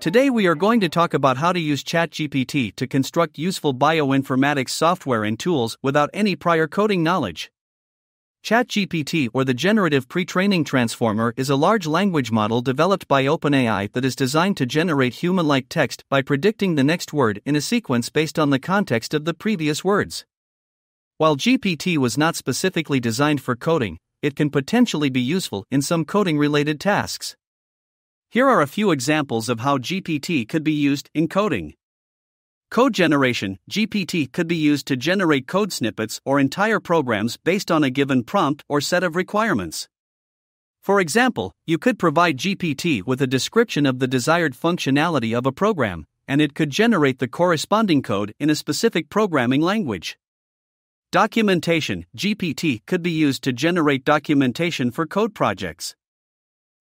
Today we are going to talk about how to use ChatGPT to construct useful bioinformatics software and tools without any prior coding knowledge. ChatGPT or the Generative Pre-training Transformer is a large language model developed by OpenAI that is designed to generate human-like text by predicting the next word in a sequence based on the context of the previous words. While GPT was not specifically designed for coding, it can potentially be useful in some coding-related tasks. Here are a few examples of how GPT could be used in coding. Code generation GPT could be used to generate code snippets or entire programs based on a given prompt or set of requirements. For example, you could provide GPT with a description of the desired functionality of a program, and it could generate the corresponding code in a specific programming language. Documentation GPT could be used to generate documentation for code projects.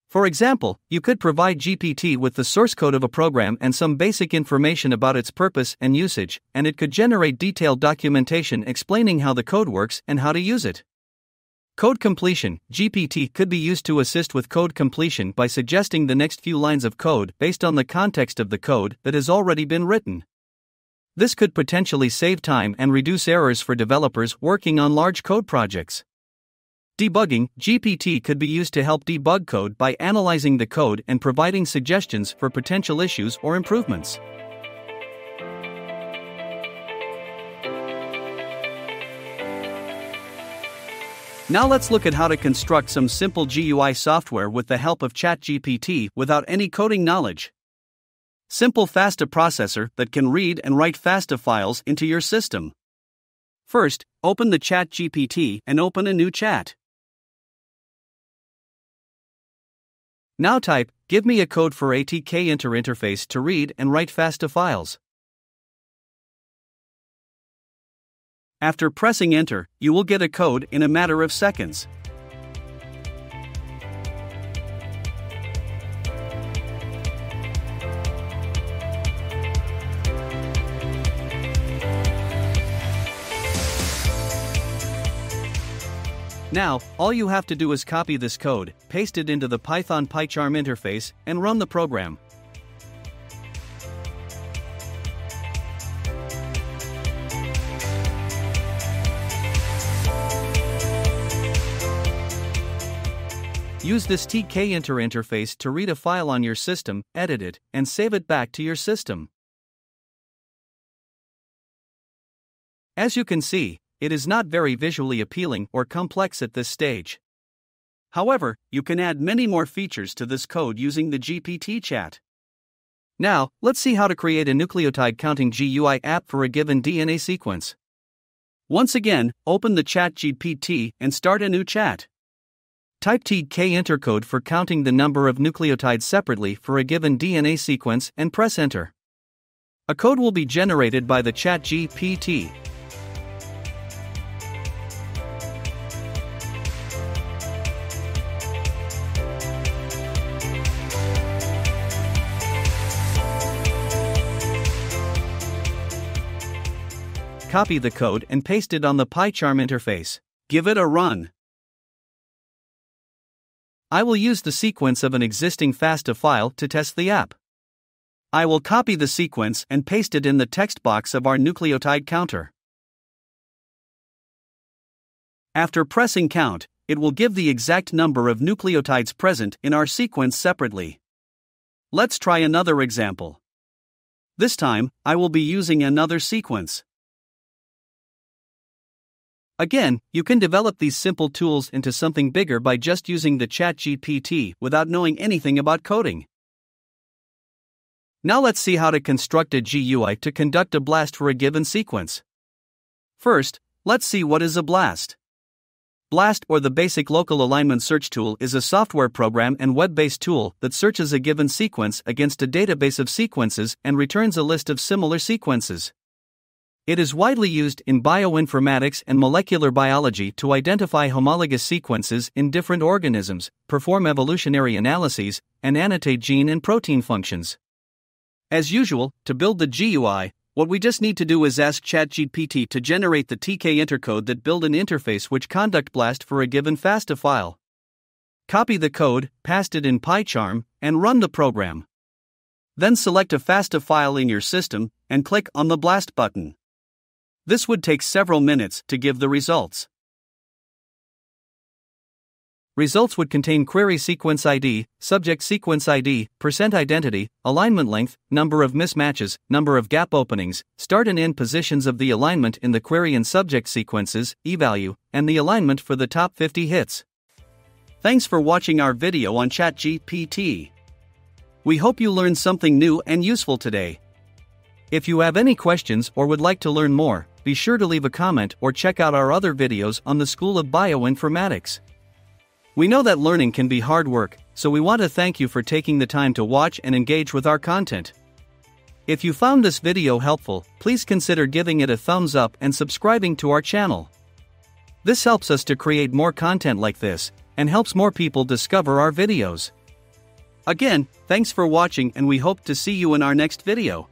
For example, you could provide GPT with the source code of a program and some basic information about its purpose and usage, and it could generate detailed documentation explaining how the code works and how to use it. Code completion GPT could be used to assist with code completion by suggesting the next few lines of code based on the context of the code that has already been written. This could potentially save time and reduce errors for developers working on large code projects. Debugging GPT could be used to help debug code by analyzing the code and providing suggestions for potential issues or improvements. Now let's look at how to construct some simple GUI software with the help of ChatGPT without any coding knowledge. Simple FASTA processor that can read and write FASTA files into your system. First, open the ChatGPT and open a new chat. Now type, give me a code for a tkinter interface to read and write FASTA files. After pressing enter, you will get a code in a matter of seconds. Now, all you have to do is copy this code, paste it into the Python PyCharm interface, and run the program. Use this tkinter interface to read a file on your system, edit it, and save it back to your system. As you can see, it is not very visually appealing or complex at this stage. However, you can add many more features to this code using the GPT chat. Now, let's see how to create a nucleotide counting GUI app for a given DNA sequence. Once again, open the ChatGPT and start a new chat. Type tkinter code for counting the number of nucleotides separately for a given DNA sequence and press enter. A code will be generated by the ChatGPT. Copy the code and paste it on the PyCharm interface. Give it a run. I will use the sequence of an existing FASTA file to test the app. I will copy the sequence and paste it in the text box of our nucleotide counter. After pressing count, it will give the exact number of nucleotides present in our sequence separately. Let's try another example. This time, I will be using another sequence. Again, you can develop these simple tools into something bigger by just using the ChatGPT without knowing anything about coding. Now let's see how to construct a GUI to conduct a blast for a given sequence. First, let's see what is a blast. BLAST or the Basic Local Alignment Search Tool is a software program and web based tool that searches a given sequence against a database of sequences and returns a list of similar sequences. It is widely used in bioinformatics and molecular biology to identify homologous sequences in different organisms, perform evolutionary analyses, and annotate gene and protein functions. As usual, to build the GUI, what we just need to do is ask ChatGPT to generate the tkinter code that build an interface which conduct blast for a given FASTA file. Copy the code, paste it in PyCharm, and run the program. Then select a FASTA file in your system and click on the Blast button. This would take several minutes to give the results. Results would contain query sequence ID, subject sequence ID, percent identity, alignment length, number of mismatches, number of gap openings, start and end positions of the alignment in the query and subject sequences, e-value, and the alignment for the top 50 hits. Thanks for watching our video on ChatGPT. We hope you learned something new and useful today. If you have any questions or would like to learn more, be sure to leave a comment or check out our other videos on the School of Bioinformatics. We know that learning can be hard work, so we want to thank you for taking the time to watch and engage with our content. If you found this video helpful, please consider giving it a thumbs up and subscribing to our channel. This helps us to create more content like this and helps more people discover our videos. Again, thanks for watching and we hope to see you in our next video.